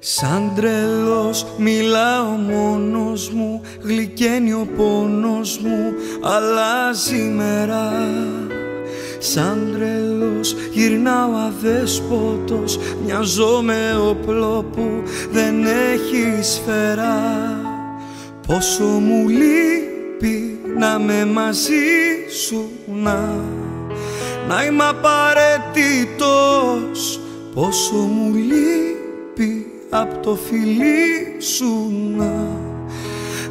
Σαν τρελός μιλάω μόνος μου Γλυκαίνει ο πόνος μου Αλλάζει μέρα Σαν τρελός γυρνάω αδέσποτος Μοιάζω με όπλο που δεν έχει σφαίρα. Πόσο μου λείπει να με μαζί σου να Να είμαι απαραίτητος Πόσο μου λείπει απ' το φιλί σου να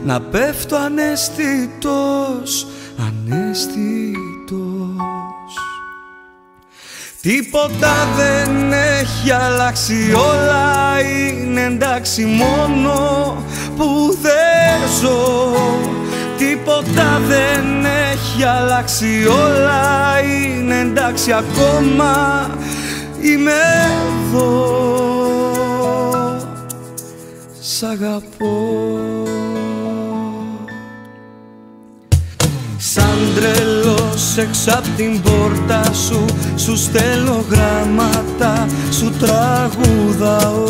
Να πέφτω αναισθητός, αναισθητός. Τίποτα δεν έχει αλλάξει όλα είναι εντάξει μόνο που δεν ζω. Τίποτα δεν έχει αλλάξει όλα είναι εντάξει ακόμα είμαι εδώ Σ' αγαπώ. Σαν τρελός έξω απ' την πόρτα σου Σου στέλνω γράμματα, σου τραγουδάω.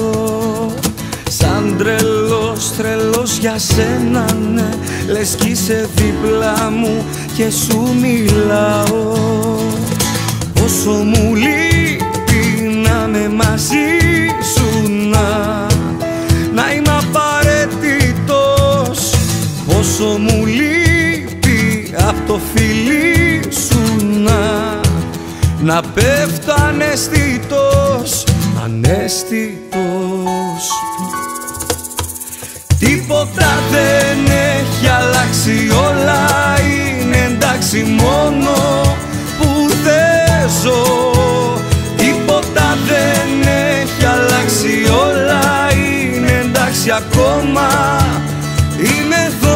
Σαν τρελός, τρελός για σένα ναι Λες κι είσαι δίπλα μου και σου μιλάω. Πόσο μου λείπει να με μαζί το φιλί σου να να πέφτω αναισθητός, αναισθητός Τίποτα δεν έχει αλλάξει, όλα είναι εντάξει μόνο που δεν ζω. Τίποτα δεν έχει αλλάξει, όλα είναι εντάξει ακόμα είμαι εδώ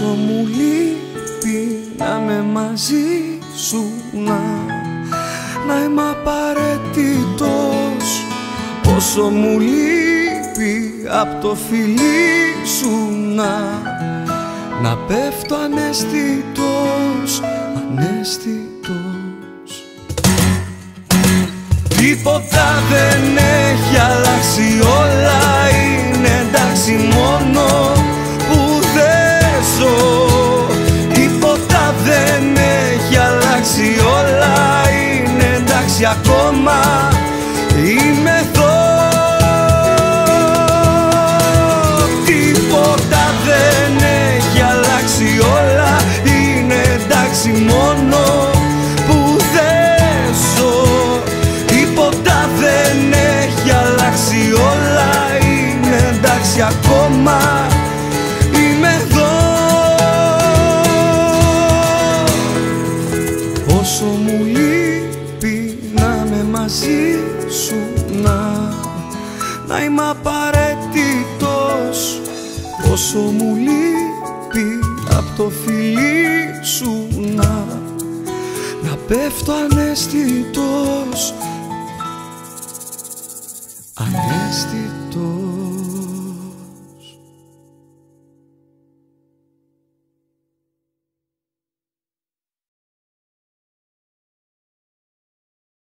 Πόσο μου λείπει να με μαζί σου να Να είμαι απαραίτητος. Πόσο μου λείπει απ' το φιλί σου να Να πέφτω αναισθητός, αναισθητός. Τίποτα δεν έχει αλλάξει όλα εντάξει μόνο που δεν ζω Τίποτα δεν έχει αλλάξει όλα είναι εντάξει ακόμα. Είμαι εδώ. Πόσο μου λείπει να με μαζί σου να Να είμαι απαραίτητος. Πόσο μου λείπει απ' το φιλί σου να Να πέφτω αναισθητός Αναισθητός